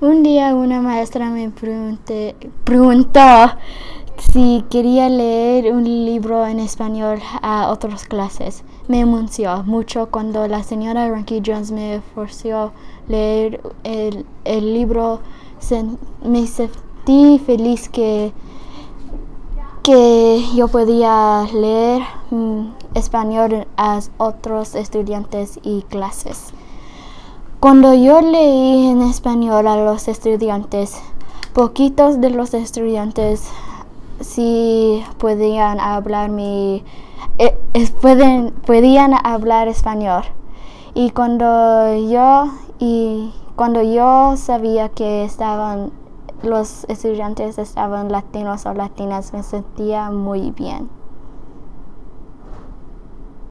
Un día una maestra me pregunté- preguntó si quería leer un libro en español a otras clases. Me emocionó mucho cuando la señora Ranky Jones me forzó leer el, libro. Me sentí feliz que, que yo podía leer mm, español a otros estudiantes y clases. Cuando yo leí en español a los estudiantes, poquitos de los estudiantes sí podían hablar mi es- pueden podían hablar español y cuando yo y cuando yo sabía que estaban los estudiantes estaban latinos o latinas me sentía muy bien